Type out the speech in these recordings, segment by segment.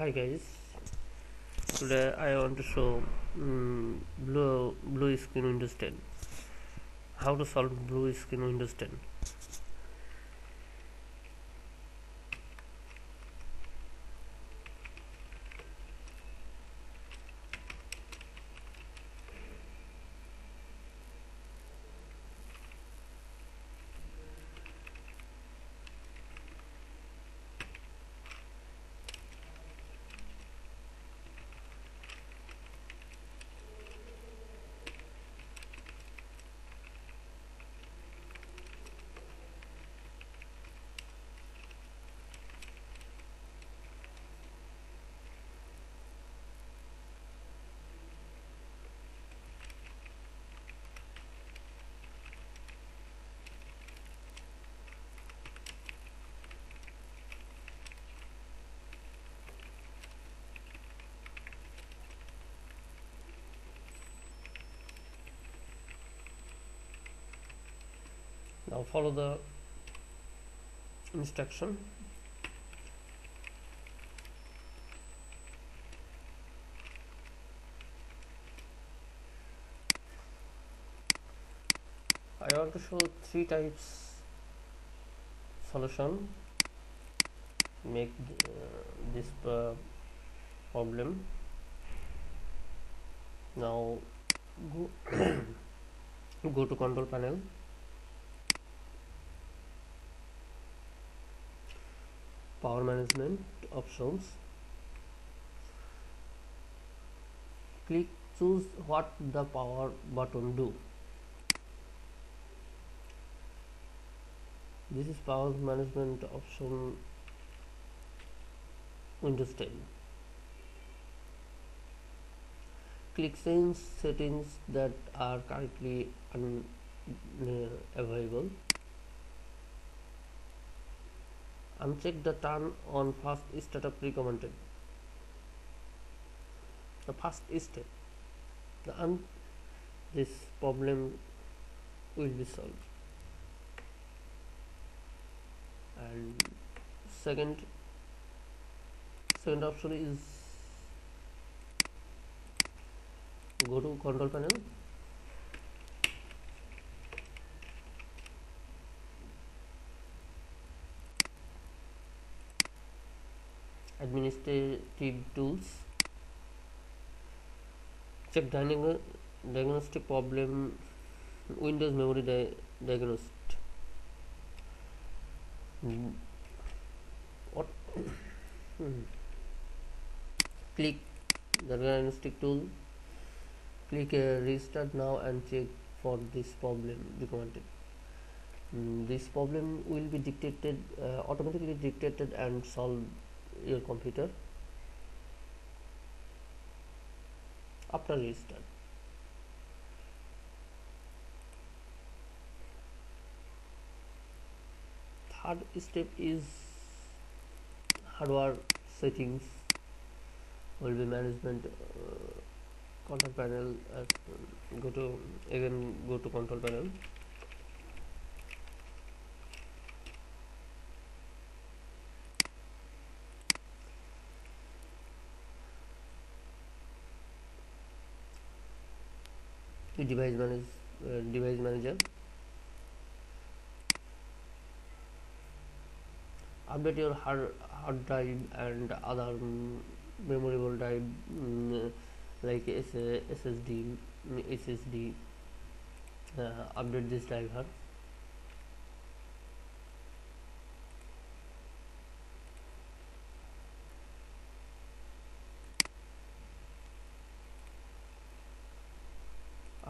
hi guys. Today I want to show um, blue blue screen Windows 10 how to solve blue screen Windows 10 now follow the instruction. I want to show three types solution. Make uh, this uh, problem. Now go go to control panel power management options. Click choose what the power button do. This is power management option windows 10 click change settings that are currently unavailable uh, uncheck the turn on fast startup recommended the first step the un this problem will be solved. And second second option is go to control panel administrative tools. Check diagnostic problem windows memory di diagnostic what? Click the diagnostic tool. Click uh, restart now and check for this problem recommended mm, this problem will be dictated uh, automatically dictated and solved your computer. After restart third step is hardware settings will be management uh, control panel uh, go to again go to control panel device manage uh, device manager? Update your hard, hard drive and other um, memorable drive um, like SSD SSD uh, update this driver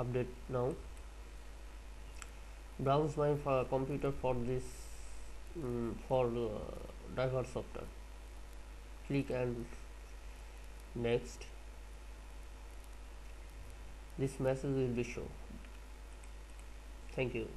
update now. Browse my computer for this um, for uh, driver software. Click and next. This message will be shown. Thank you